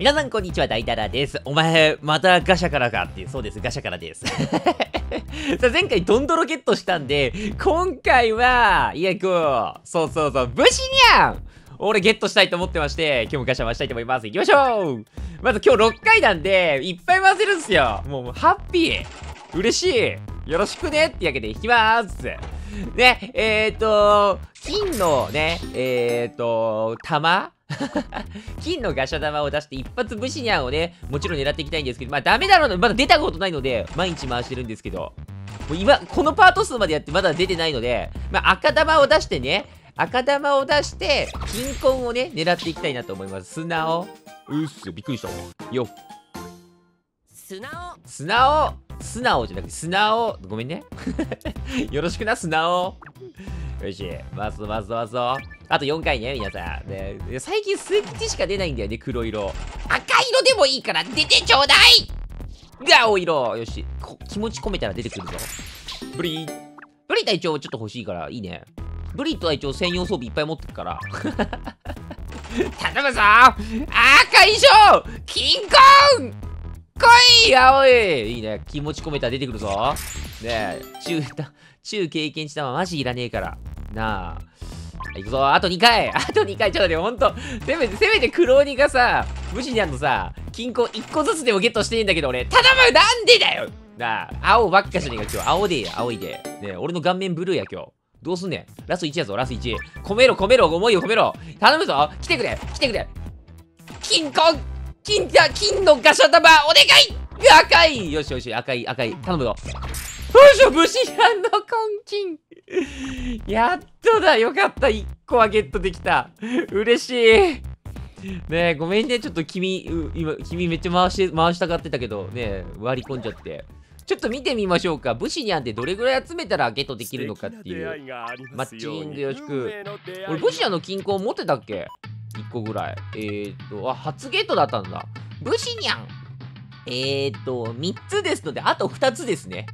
皆さんこんにちは、大太郎です。お前、またガシャからかっていう、そうです、ガシャからです。さあ、前回ドンドロゲットしたんで、今回は、いや、こう、そうそうそう、武士にゃん俺ゲットしたいと思ってまして、今日もガシャ回したいと思います。行きましょうまず今日6回なんで、いっぱい回せるんすよ。もう、ハッピー嬉しいよろしくねってわけで引きまーす。ね、えーと、金のね、えーと、玉金のガシャ玉を出して一発武士ニャンをね、もちろん狙っていきたいんですけど、まあダメだろうな、まだ出たことないので、毎日回してるんですけど、もう今、このパート数までやってまだ出てないので、まあ赤玉を出してね、赤玉を出して、金婚をね、狙っていきたいなと思います。砂を。うっす、びっくりした。よ砂を。砂を。素直じゃなくて、砂を。ごめんね。よろしくな、砂を。よし、回す回す回すぞ。あと4回ね、皆さん。ね、最近スイッチしか出ないんだよね、黒色。赤色でもいいから出てちょうだいが青色。よし、気持ち込めたら出てくるぞ。ブリブリ隊長ちょっと欲しいから、いいね。ブリ隊長専用装備いっぱい持ってるから。頼むぞ赤衣装キンコン来い青いいいね。気持ち込めたら出てくるぞ。ねえ、中、中経験したまマジいらねえから。なあ。行くぞ。あと2回。あと2回。ちょっとね、ほんと。せめて、せめて黒鬼がさ、無事にあんのさ、金庫1個ずつでもゲットしていいんだけど、俺、頼むなんでだよなあ、青ばっかじゃねえか、今日。青で、青いで。ね俺の顔面ブルーや、今日。どうすんねん。ラスト1やぞ、ラスト1。込めろ、込めろ、思いを込めろ。頼むぞ。来てくれ、来てくれ。金庫金じゃ、金のガシャ玉、お願い赤いよしよし、赤い、赤い。頼むぞ。よいしょ、武士屋の根金やっとだよかった1個はゲットできた嬉しいねえ、ごめんね。ちょっと君、今、君めっちゃ回して、回したがってたけど、ね割り込んじゃって。ちょっと見てみましょうか。武士にゃんってどれぐらい集めたらゲットできるのかっていう。マッチングよろしく。俺、武士屋の金庫持ってたっけ ?1 個ぐらい。えー、っと、あ、初ゲットだったんだ。武士にゃんえー、っと、3つですので、あと2つですね。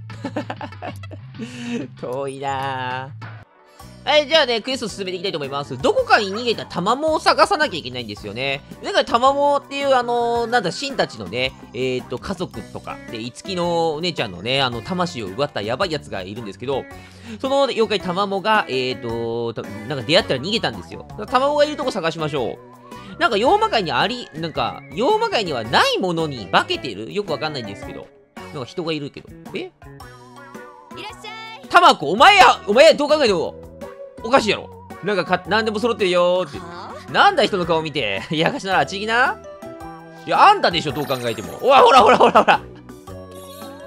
遠いなはい、じゃあね、クエスト進めていきたいと思います。どこかに逃げたタマモを探さなきゃいけないんですよね。だからタマモっていう、あのー、なんだ、シンたちのね、えー、っと、家族とか、で、いつきのお姉ちゃんのね、あの、魂を奪ったやばいやつがいるんですけど、その妖怪タマモが、えー、っと、なんか出会ったら逃げたんですよ。タマモがいるとこ探しましょう。なんか、妖魔界にあり、なんか、妖魔界にはないものに化けてる？よくわかんないんですけど。なんか人がいるけど。え？タマコ、お前や、お前や、どう考えても、おかしいやろ。なんかか、なんでも揃ってるよーって。なんだ人の顔見て。い やかしなら、ちぎな。いや、あんたでしょ、どう考えても。おわ、ほらほらほらほら。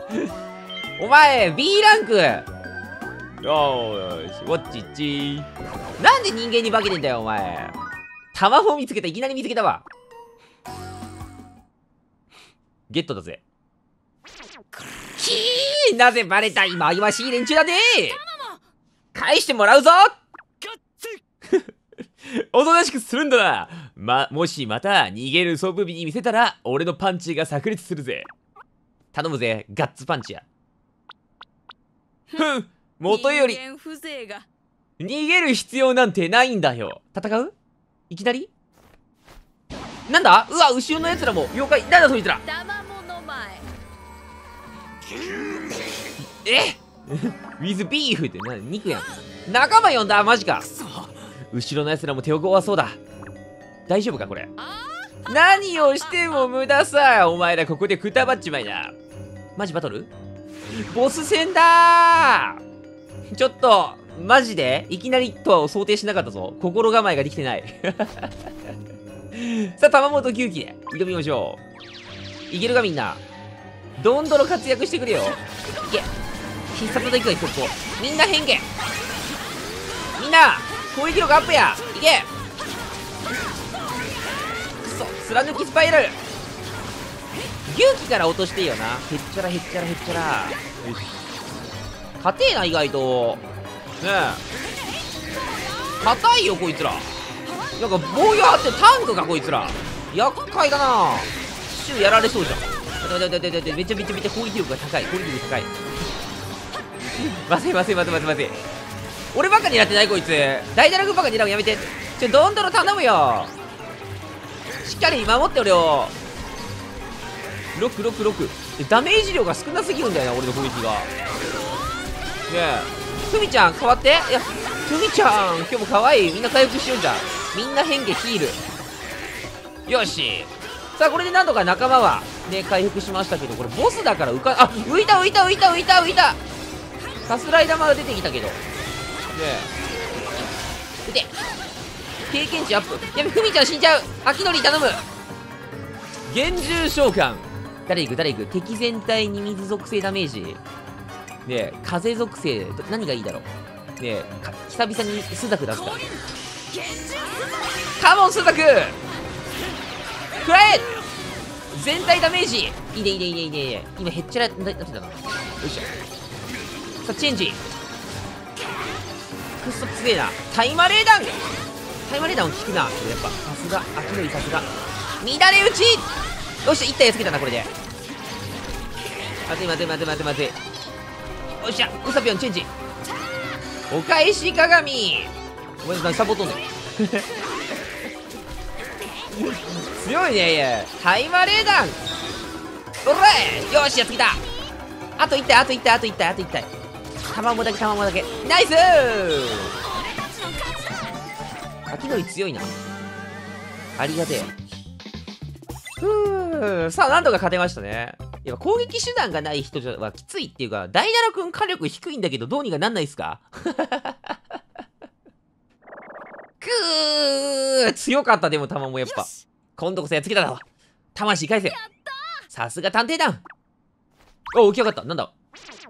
お前、B ランク。よーし、ウォッチッチなんで人間に化けてんだよ、お前。卵を見つけた、いきなり見つけたわ。ゲットだぜ。ひーなぜバレた今わしい連中だね。返してもらうぞ。おとなしくするんだな。ま、もしまた逃げる素振りに見せたら俺のパンチが炸裂するぜ。頼むぜガッツパンチや。ふん元より逃げる必要なんてないんだよ。戦う？いきなり？なんだ？うわ後ろのやつらも。妖怪なんだそいつら？えウィズビーフって何肉やん。仲間呼んだ？マジか。後ろの奴らも手を壊そうだ。大丈夫かこれ？何をしても無駄さ。お前らここでくたばっちまいな。マジバトル？ボス戦だちょっとマジで？いきなりとは想定しなかったぞ。心構えができてない。さあ玉本九鬼で挑みましょう。いけるかみんな？どんどん活躍してくれよ。いけ。必殺でいくわここみんな変幻みんな攻撃力アップや。いけ。くそ。貫きスパイラル。勇気から落としていいよな。へっちゃらへっちゃらへっちゃら。よし硬えな意外と。ねえ。硬いよこいつら。なんか防御あってタンクかこいつら。厄介だな。シュやられそうじゃん。待って待て待てめちゃめちゃめちゃ攻撃力が高い。攻撃力高い。待て待て待て待て待て。俺ばっか狙ってないこいつ。大堕落ばっか狙うやめて。ちょどんどん頼むよ。しっかり守って俺をロックロックロック。でダメージ量が少なすぎるんだよな俺の攻撃が。ねえ。ふみちゃん変わって。いやふみちゃん今日も可愛い。みんな回復しようじゃん。みんな変化ヒール。よし。さあこれでなんとか仲間はね回復しましたけどこれボスだから浮かあ浮いた浮いた浮いた浮いた浮いた。さすらい玉が出てきたけど。ねえ。撃て。経験値アップ。やべふみちゃん死んじゃう。秋のり頼む。厳重召喚。誰行く誰行く。敵全体に水属性ダメージ。ね風属性何がいいだろう？ね久々にスザク出すかカモンスザク食らえ！全体ダメージ！いいねいいねいいねいいね。今へっちゃらなってたな。よいしょ。さあチェンジ。くっそ強えな。タイマレーダンタイマレーダンを効くな。やっぱさすが。秋のりさすが。乱れ打ち！よしゃ1体やっつけたなこれで。待て待て待て待て待て。っしゃウサピョンチェンジ。お返し鏡。お前何サボっとんね強いねいや。タイマレーダンおらよしやっつけた。あと1体あと1体あと1体あと1体。卵だけ卵だけ。ナイス。秋のり強いな。ありがてえ。ふうさあなんとか勝てましたね。やっぱ攻撃手段がない人はきついっていうか大奈良くん火力低いんだけどどうにかなんないっすか？くー強かったでも弾もやっぱ。今度こそやっつけたわ魂返せ。さすが探偵団。お起き上がった。なんだ？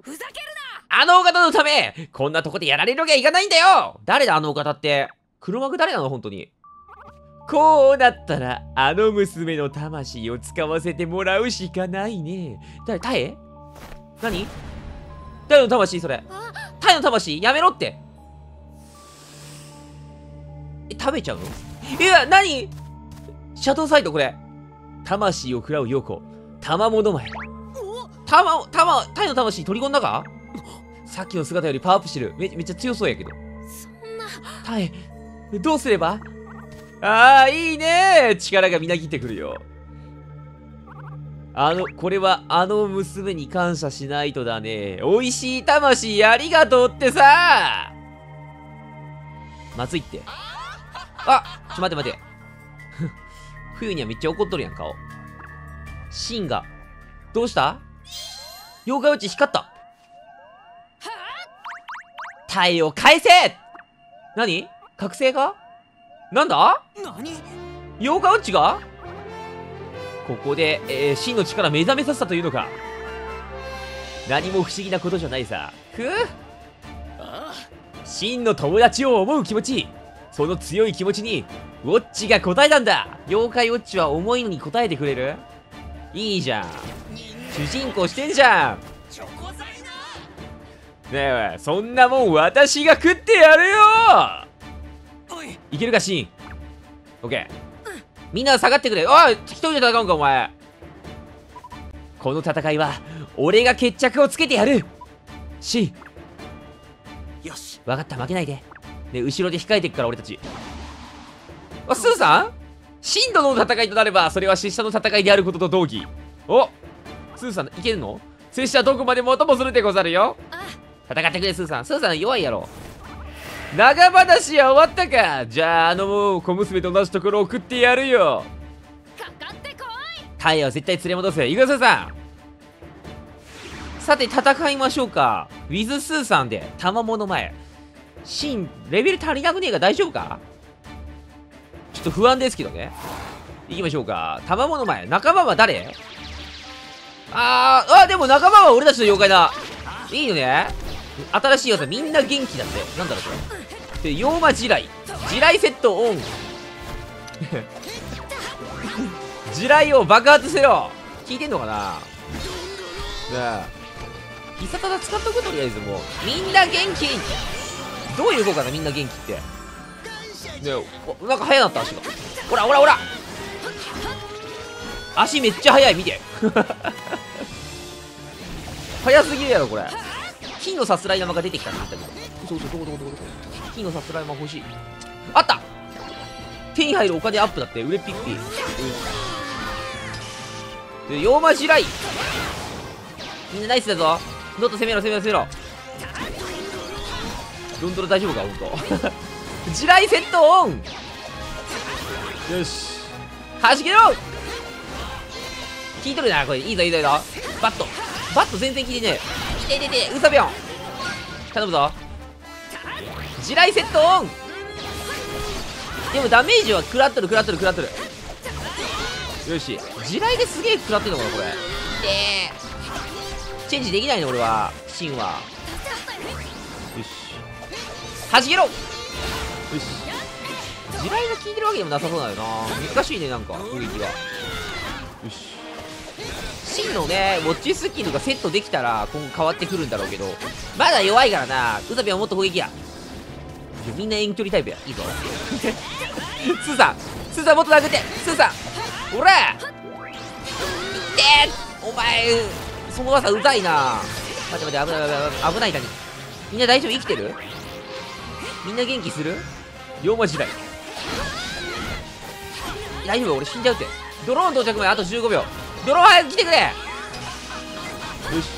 ふざけるあのお方のためこんなとこでやられるわけはいかないんだよ。誰だあのお方って。黒幕誰なの？本当にこうなったらあの娘の魂を使わせてもらうしかないね。誰タエ何？誰の魂それ。タエの魂？やめろって。え食べちゃうの？いや何？シャドウサイトこれ。魂を食らうヨコ。賜物前たま、たま、タイの魂取り込んだか？さっきの姿よりパワーアップしてる。めめっちゃ強そうやけど。なそんな。タイ、どうすれば？ああ、いいね力がみなぎってくるよ。あの、これはあの娘に感謝しないとだね。美味しい魂ありがとうってさまずいって。あちょ待て待て。冬にはめっちゃ怒っとるやん、顔。シンが。どうした？妖怪ウォッチ光った太陽返せ何？覚醒か？なんだ？何？妖怪ウォッチが？ここで、えー、真の力目覚めさせたというのか。何も不思議なことじゃないさ。ふう。あ真の友達を思う気持ち。その強い気持ちにウォッチが答えたんだ。妖怪ウォッチは重いのに答えてくれる？いいじゃん。主人公してんじゃん。ねえそんなもん私が食ってやるよいいけるかシーン。オッケーみんな下がってくれ。おい一人で戦うんかお前。この戦いは俺が決着をつけてやる。シーン。よし。分かった負けないで。で後ろで控えていくから俺たち。あスーさん？真のの戦いとなればそれは拙者の戦いであることと同義。おスーさんいけるの？拙者どこまでもともするでござるよ。あ。戦ってくれスーさん。スーさん弱いやろ長話は終わったか？じゃああの小娘と同じところを送ってやるよ。かかってこい。太陽絶対連れ戻せ。いくよスーさん。さて戦いましょうか。ウィズスーさんで賜物前。シンレベル足りなくねえが大丈夫か？ちょっと不安ですけどね。行きましょうか。賜物前。仲間は誰？あーあでも仲間は俺たちの妖怪だ。いいよね？新しい技みんな元気だってなんだろうこれ。で妖魔地雷。地雷セットオン。地雷を爆発せろ聞いてんのかな？ねえ必殺技使っとくとりあえずもう。みんな元気。どういう効果だみんな元気って。ねおなんか速なった足が。ほらほらほら。足めっちゃ速い。見て。速すぎるやろこれ。金のさすらい玉が出てきたって言ったけど嘘嘘どこどこどこどこ金のさすらい玉欲しい。あった！手に入るお金アップだって売れっぴっぴ、で妖魔地雷みんなナイスだぞ。どっと攻めろ攻めろ攻めろ。ドンドロ大丈夫かほんと地雷セットオン。よし。弾けろ！効いとるなこれ。いいぞいいぞいいぞ。バット。バット全然効いてねえいていていてウサビョン頼むぞ地雷セットオンでもダメージは食らっとる食らっとる食らっとるよし地雷ですげえ食らってんのかなこれでチェンジできないの俺は芯はよし弾けろよし地雷が効いてるわけでもなさそうだよな難しいねなんか雰囲気がよし真のねウォッチスキルがセットできたら今後変わってくるんだろうけど。まだ弱いからな。ウサビはもっと攻撃や。みんな遠距離タイプや。いいぞ。スーさん。スーさんもっと殴って。スーさん。ほら。いってお前その技うざいな。待って待って危ない危ない危ない。谷。みんな大丈夫？生きてる？みんな元気する？龍馬時代。大丈夫？俺死んじゃうって。ドローン到着まであと15秒。ドローン早く来てくれ。よし。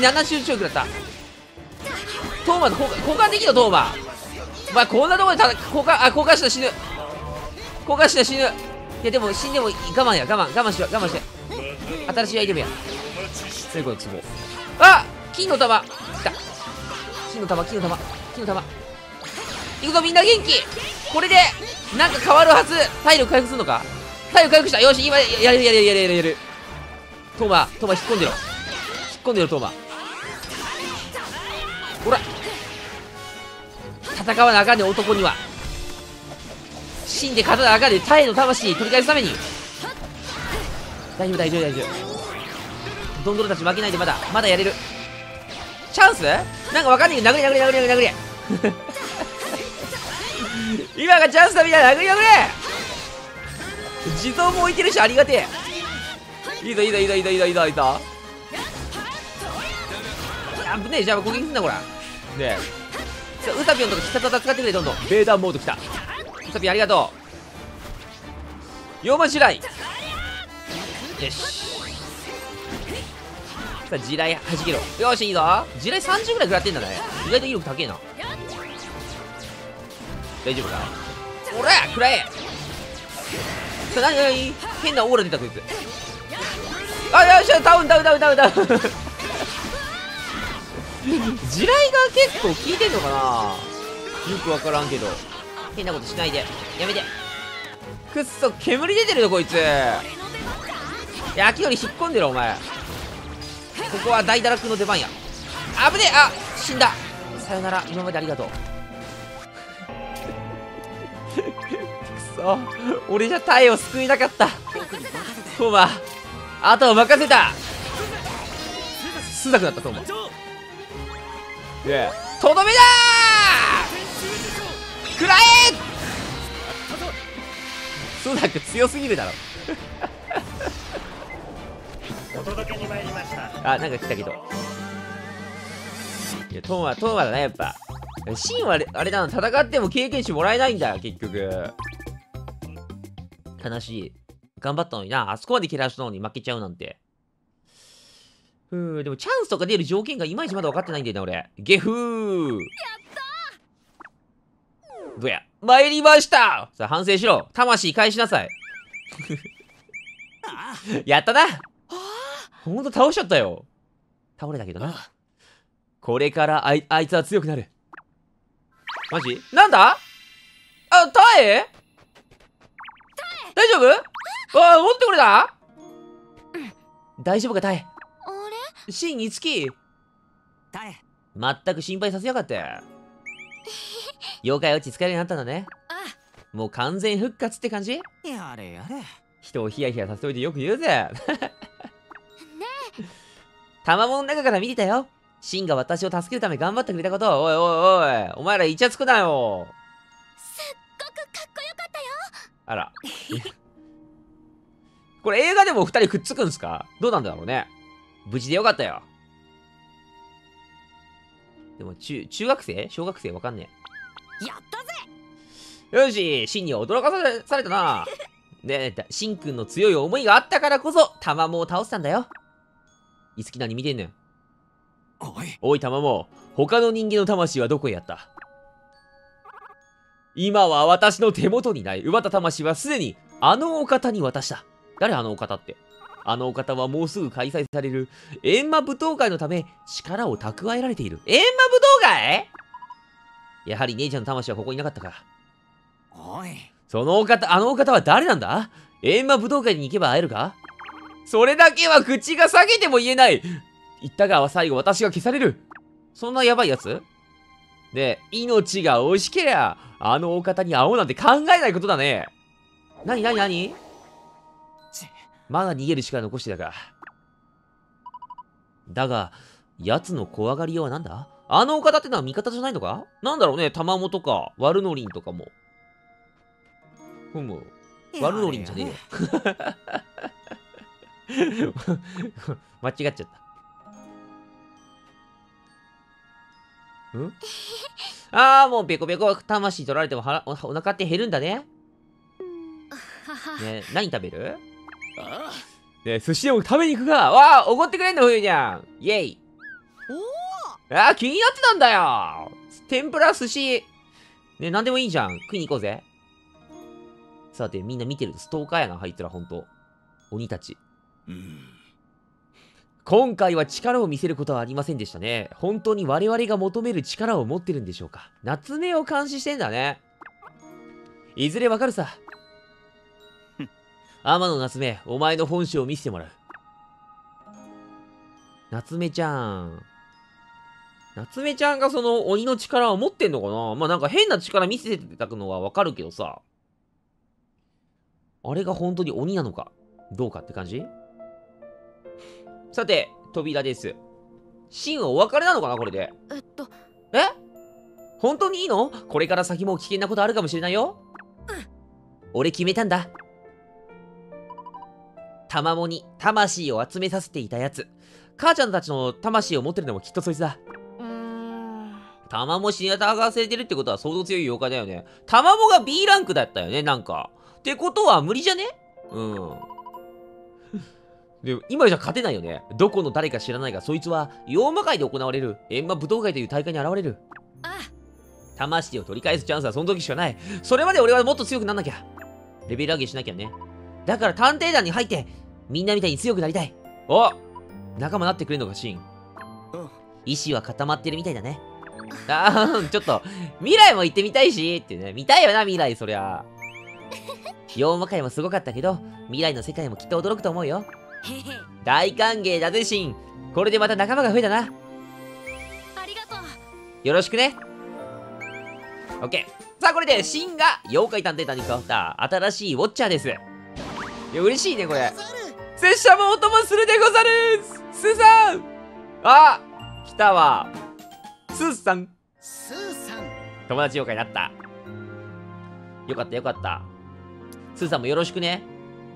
1.7集中くらった。トーマと交換できるのトーマ。お前こんなところでた交換あ交換したら死ぬ。交換したら死ぬ。いやでも死んでも我慢や我慢我慢しろ我慢して。新しいアイテムや。最後の壺あ金の玉。来た。金の玉金の玉金の玉。いくぞみんな元気。これでなんか変わるはず。体力回復するのか？体力回復した。よし今ややるやるやるやるやる。トーマトーマ引っ込んでろ引っ込んでろトーマほら。戦わなあかんね男には。死んで勝たなあかんねタイの魂取り返すために。大丈夫大丈夫大丈夫。ドンドロたち負けないでまだ。まだやれる。チャンス？なんかわかんないけど殴れ殴れ殴れ殴れ殴れ。今がチャンスだみたいな。殴り殴れ。地蔵も置いてるしありがてえ。いいぞいいぞいいぞいいぞいいぞいいぞ。いいぞあぶねえじゃあ攻撃すんなこらねえ。さあウタピョンとか必殺技使ってくれどんどん。ベーダーモードきた。ウタピョンありがとう。妖魔地雷よし。さあ地雷弾けろ。よしいいぞ。地雷30ぐらい食らってんだね。意外と威力高えな。大丈夫か？おら食らえ何何変なオーラ出たこいつ。あよっしゃダウンダウンダウンダウンダウン。地雷が結構効いてんのかな？よくわからんけど。変なことしないで。やめて。くっそ煙出てるよこいつ。いや秋より引っ込んでるお前。ここは大堕落の出番や。危ねえ！あ死んだ。さよなら。今までありがとうそ俺じゃタイを救いなかった。トーマあとは任せた。すなくなったトーマいやとどめだ。ー食らえスナク強すぎるだ。ろお届けに参りましたあなんか来たけどいやトーマトーマだ。ねやっぱシンはあれあれだ。な戦っても経験値もらえないんだ。結局悲しい。頑張ったのにな。あそこまで蹴らしたのに負けちゃうなんて。ふうでもチャンスとか出る条件がいまいちまだ分かってないんだよな俺。ゲフー。どや参りました。さあ反省しろ。魂返しなさい。やったな。ほんと倒しちゃったよ。倒れたけどな。これからあいあいつは強くなる。マジ？なんだ？あタエ大丈夫？あ持ってくれた？大丈夫かタエあれ？シンにつき？タエ全く心配させやがって。妖怪落ち着かれるようになったんだね。あ。もう完全復活って感じ？やれやれ。人をヒヤヒヤさせておいてよく言うぜ。賜物の中から見てたよシンが私を助けるため頑張ってくれたことおいおいおいお前らイチャつくなよあら。これ映画でも二人くっつくんすか？どうなんだろうね。無事でよかったよ。でも中中学生？小学生？わかんねやったぜ！えよし！シンには驚かされされたな。ねえ、しんくんの強い思いがあったからこそ、たまもを倒したんだよ。いつき何見てんねん。おい。おい、たまも、他の人間の魂はどこへやった？今は私の手元にない。奪った魂はすでに、あのお方に渡した。誰あのお方って？あのお方はもうすぐ開催される、閻魔舞踏会のため、力を蓄えられている。閻魔舞踏会？やはり姉ちゃんの魂はここにいなかったか。おいそのお方、あのお方は誰なんだ？閻魔武道会に行けば会えるか？それだけは口が裂けても言えない言ったが最後私が消されるそんなやばいやつで、命が惜しけりゃ、あのお方に会おうなんて考えないことだね。なになになにちまだ逃げる力残してたか。だが、奴の怖がりようはなんだ？あのお方ってのは味方じゃないのか？なんだろうね、玉藻とか、ワルノリンとかも。ふむ。ワルノリンじゃねえよ。間違っちゃった。ん？ああ、もうペコペコ魂取られても腹おお腹って減るんだね。ははね何食べる？あね寿司でも食べに行くか。わあおごってくれんの冬じゃん。イェイ。ああ気になってたんだよ。天ぷら寿司。ね何でもいいじゃん。食いに行こうぜ。さてみんな見てるストーカーやな入ったらほんと。鬼たち。うん今回は力を見せることはありませんでしたね。本当に我々が求める力を持ってるんでしょうか。夏目を監視してんだね。いずれわかるさ。天野夏目お前の本性を見せてもらう。夏目ちゃん。夏目ちゃんがその鬼の力を持ってんのかな。まあなんか変な力見せてたのはわかるけどさ。あれが本当に鬼なのか。どうかって感じ？さて、扉です。シンはお別れなのかなこれで。えっとえ？本当にいいの？これから先も危険なことあるかもしれないよ。俺決めたんだ。玉藻に魂を集めさせていたやつ。母ちゃんたちの魂を持ってるのもきっとそいつだ。うーん玉藻死にたがせれてるってことは相当強い妖怪だよね。玉藻が B ランクだったよね、なんか。ってことは無理じゃね？うん。でも今じゃ勝てないよね。どこの誰か知らないが、そいつは、妖魔界で行われる、閻魔武道会という大会に現れる。あ魂を取り返すチャンスはその時しかない。それまで俺はもっと強くなんなきゃ。レベル上げしなきゃね。だから探偵団に入って、みんなみたいに強くなりたい。お仲間なってくれんのか、シン。うん意志は固まってるみたいだね。あー、ちょっと、未来も行ってみたいし、ってね。見たいよな、未来、そりゃ。妖魔界もすごかったけど、未来の世界もきっと驚くと思うよ。へへ大歓迎だぜ、シン。これでまた仲間が増えたな。ありがとうよろしくね。オッケー。さあ、これで、シンが妖怪探偵団に変わった新しいウォッチャーです。いや、嬉しいね、これ。拙者もお供するでござるスーさんあ来たわ。スーさん。スーさん友達妖怪になった。よかったよかった。スーさんもよろしくね。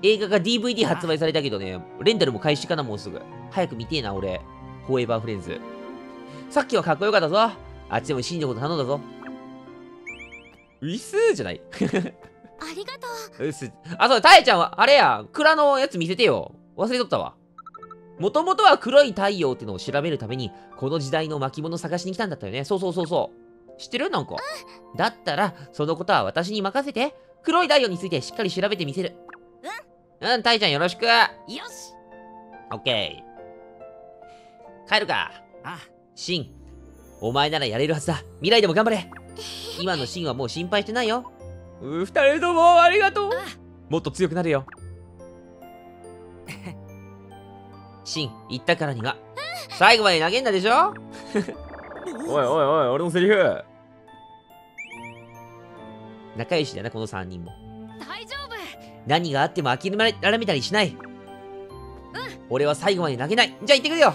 映画が DVD 発売されたけどね、レンタルも開始かな、もうすぐ。早く見てえな、俺。フォーエバーフレンズ。さっきはかっこよかったぞ。あっちでもシンのこと頼んだぞ。ういっすーじゃない。ありがとううっす。あ、そうだ、タエちゃんは、あれや、蔵のやつ見せてよ。忘れとったわ。もともとは黒い太陽ってのを調べるために、この時代の巻物探しに来たんだったよね。そうそうそうそう。知ってる？なんか。だったら、そのことは私に任せて、黒い太陽についてしっかり調べてみせる。うん。うん、タイちゃんよろしく。よしオッケー。帰るか。あシン、お前ならやれるはずだ。未来でも頑張れ。今のシンはもう心配してないよ。う、二人ともありがとう。もっと強くなるよ。シン、言ったからには。最後まで投げんだでしょ？おいおいおい、俺のセリフ。仲良しだな、この三人も。何があっても諦められたりしない。俺は最後まで投げない。じゃあ行ってくるよ。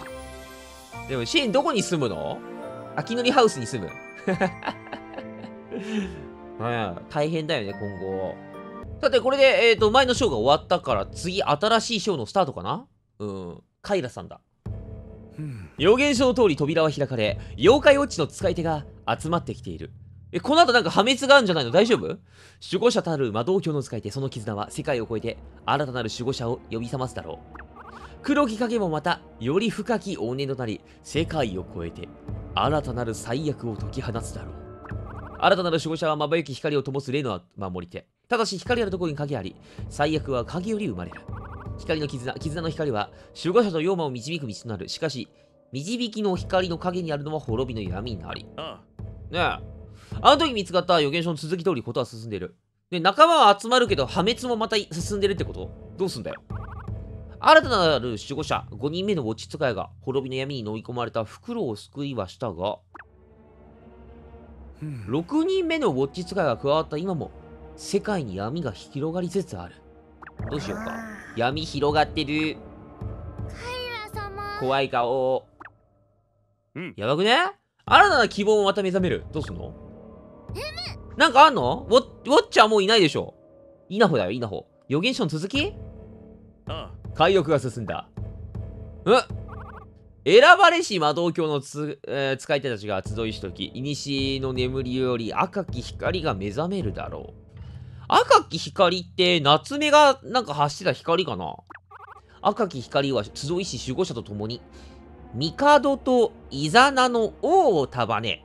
でも、シェーンどこに住むの？秋のりハウスに住む。うん、大変だよね、今後。さて、これで、えっ、と、前のショーが終わったから、次、新しいショーのスタートかな？うん。カイラさんだ。うん予言書の通り扉は開かれ、妖怪ウォッチの使い手が集まってきている。え、この後なんか破滅があるんじゃないの？大丈夫？守護者たる魔導教の使い手、その絆は世界を超えて新たなる守護者を呼び覚ますだろう。黒き影もまた、より深き怨念となり、世界を超えて新たなる最悪を解き放つだろう。新たなる守護者はまばゆき光を灯す霊の守り手。ただし光あるところに影あり、最悪は影より生まれる。光の絆、絆の光は守護者と妖魔を導く道となる。しかし、導きの光の影にあるのは滅びの闇になり。あねえ。あの時見つかった予言書の続き通りことは進んでいる。で、仲間は集まるけど破滅もまた進んでるってこと？どうすんだよ。新たなる守護者、5人目のウォッチ使いが滅びの闇に飲み込まれた袋を救いはしたが、うん6人目のウォッチ使いが加わった今も、世界に闇が広がりつつある。どうしようか。闇広がってる。カイラ様怖い顔。うんやばくね？新たな希望もまた目覚める。どうすんの？なんかあんの？ウォッチャーもういないでしょ。イナホだよ、イナホ。予言書の続き？あ海翼が進んだ。うん選ばれし魔導教のつ、えー使い手たちが集いしとき、古の眠りより赤き光が目覚めるだろう。赤き光って夏目がなんか発してた光かな？赤き光は集いし守護者と共に、帝とイザナの王を束ね、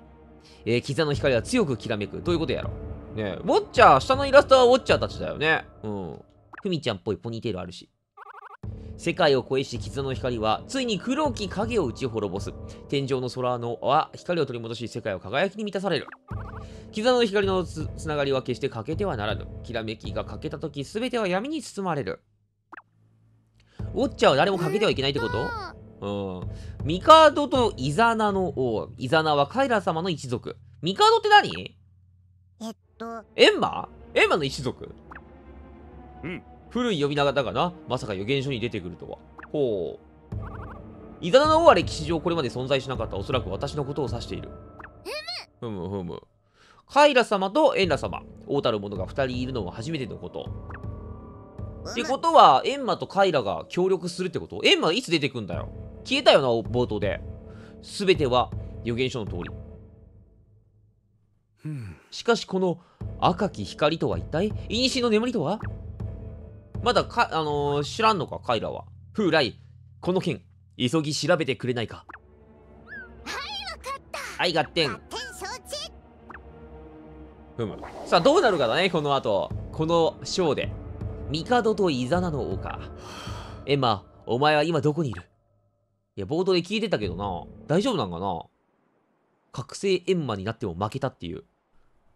えー、絆の光は強くきらめく。どういうことやろね、ウォッチャー、下のイラストはウォッチャーたちだよね。うん。ふみちゃんっぽいポニーテールあるし。世界を越えし絆の光はついに黒き影を打ち滅ぼす天井の空のは光を取り戻し世界を輝きに満たされる絆の光のつつながりは決して欠けてはならぬきらめきが欠けた時全ては闇に包まれるウォッチャーは誰も欠けてはいけないってこと？うん帝とイザナの王イザナはカイラ様の一族帝って何？えっとエンマ？エンマの一族？うん。古い呼び名だかなまさか予言書に出てくるとは。ほう。イザナの王は歴史上これまで存在しなかった。おそらく私のことを指している。ふむふむ。カイラ様とエンラ様。王たる者が二人いるのは初めてのこと。ってことは、エンマとカイラが協力するってこと？エンマいつ出てくんだよ？消えたよな、冒頭で。すべては予言書の通り。うんしかしこの赤き光とは一体？古の眠りとは？まだか、あのー知らんのか、カイラは。風来、この件、急ぎ調べてくれないか？はい、合点。天承知ふむ。さあ、どうなるかだね、この後。このショーで。帝とイザナの王か。エンマ、お前は今どこにいる？いや、冒頭で聞いてたけどな。大丈夫なんかな？覚醒エンマになっても負けたっていう。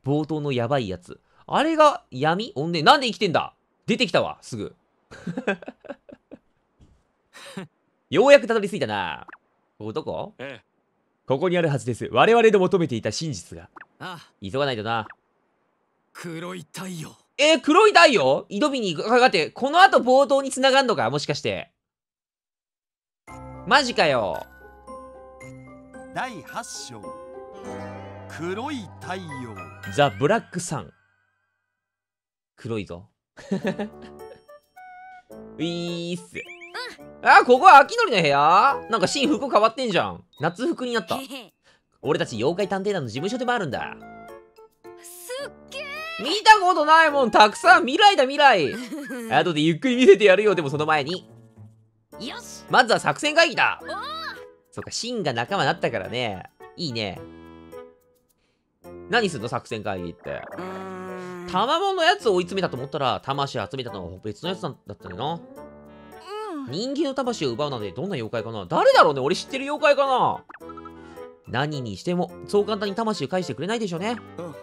冒頭のやばいやつ。あれが闇？おんねなんで生きてんだ？出てきたわ、すぐ。ようやくたどり着いたな。ここどこええここにあるはずです。我々の求めていた真実が。あ急がないとな。黒い太陽えー、黒い太陽？井戸火にかかって、この後冒頭に繋がんのか？もしかして。マジかよ。第8章黒い太陽ザ・ブラックサン。黒いぞ。ういーっす。あ、ここは秋のりの部屋？なんか新服変わってんじゃん。夏服になった。俺たち妖怪探偵団の事務所でもあるんだ。すっげ見たことないもんたくさん未来だ未来え 後でゆっくり見せてやるよでもその前によしまずは作戦会議だ。そっかシンが仲間になったからね。いいね。何すんの作戦会議って。うーん。タマモンのやつを追い詰めたと思ったら魂集めたのは別のやつなんだったねな。うん。人間の魂を奪うなんてどんな妖怪かな。誰だろうね俺知ってる妖怪かな。何にしてもそう簡単に魂を返してくれないでしょうね。うん。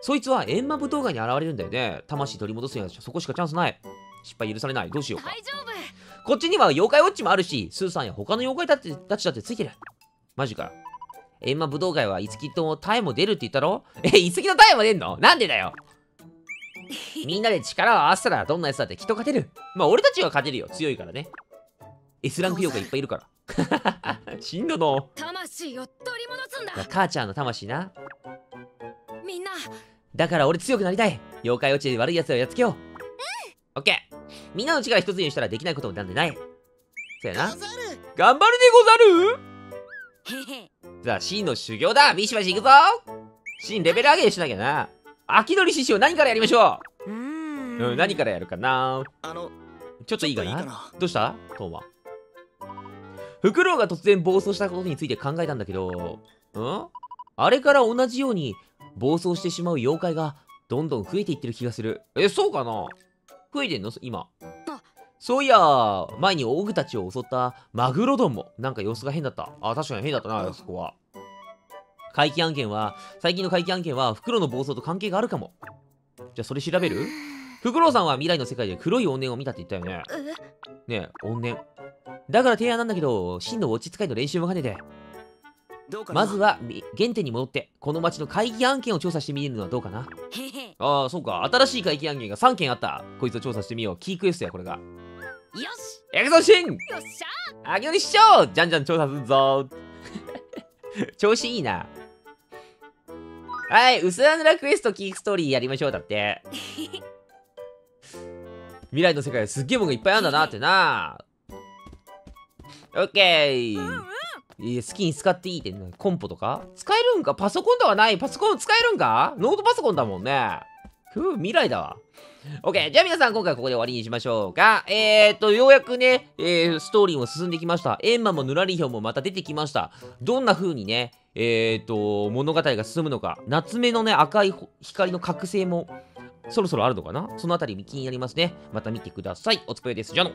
そいつは閻魔舞踏会に現れるんだよね。魂取り戻すにはそこしかチャンスない。失敗許されない。どうしようか。大丈夫こっちには妖怪ウォッチもあるしスーさんや他の妖怪たちたちだってついてる。マジか閻魔武道会は五木とタイも出るって言ったろ？え五木とタイも出んの？なんでだよ。みんなで力を合わせたらどんなやつだってきっと勝てる。まあ俺たちは勝てるよ。強いからね。S ランク妖怪いっぱいいるから。しんどの。魂を取り戻すんだ。母ちゃんの魂な。みんな。だから俺強くなりたい。妖怪ウォッチで悪い奴らをやっつけようオッケーみんなの力一つにしたらできないことなんてない。そやな。頑張るでござる。さあ、真の修行だ。ビシバシ行くぞ。シレベル上げしなきゃな。秋鳥師匠何からやりましょう。ううん、何からやるかな。あのちょっといいかな。どうした？トーマ。フクロウが突然暴走したことについて考えたんだけど、ん？あれから同じように暴走してしまう妖怪がどんどん増えていってる気がする。え、そうかな？増えてんの？今。そういや、前にオグたちを襲ったマグロドンもなんか様子が変だった。あ、確かに変だったな、そこは。怪奇案件は、最近の怪奇案件は、フクロウの暴走と関係があるかも。じゃあそれ調べる？フクロウさんは未来の世界で黒い怨念を見たって言ったよね。え？ねえ、怨念。だから提案なんだけど、真のウォッチ使いの練習も兼ねて、まずはみ原点に戻って、この街の怪奇案件を調査してみるのはどうかな？ああ、そうか。新しい怪奇案件が3件あった。こいつを調査してみよう。キークエストや、これが。よしエクゾシンよっしゃあげおり師匠じゃんじゃん調査すんぞ 調子いいな。はい、薄らぬらクエストキークストーリーやりましょう。だって。未来の世界はすっげえもんがいっぱいあるんだなってな。オッケー。いや好きに使っていいってコンポとか？使えるんか？パソコンではない？パソコン使えるんか？ノートパソコンだもんね。ふう、未来だわ。OK。じゃあ皆さん今回はここで終わりにしましょうか。えーと、ようやくね、えー、ストーリーも進んできました。エンマもヌラリヒョンもまた出てきました。どんな風にね、えーと、物語が進むのか。夏目のね、赤い光の覚醒もそろそろあるのかな？そのあたり気になりますね。また見てください。お疲れです。じゃあの。